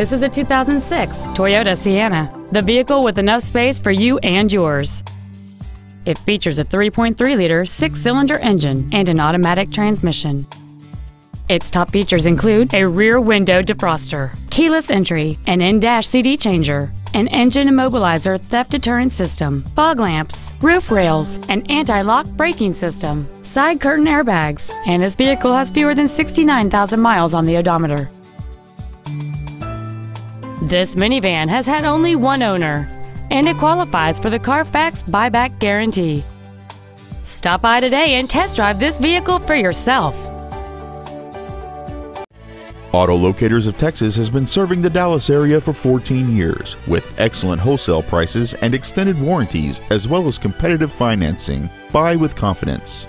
This is a 2006 Toyota Sienna, the vehicle with enough space for you and yours. It features a 3.3 liter six cylinder engine and an automatic transmission. Its top features include a rear window defroster, keyless entry, an in-dash CD changer, an engine immobilizer theft deterrent system, fog lamps, roof rails, an anti-lock braking system, side curtain airbags, and this vehicle has fewer than 69,000 miles on the odometer. This minivan has had only one owner, and it qualifies for the Carfax buyback guarantee. Stop by today and test drive this vehicle for yourself. Auto Locators of Texas has been serving the Dallas area for 14 years with excellent wholesale prices and extended warranties as well as competitive financing. Buy with confidence.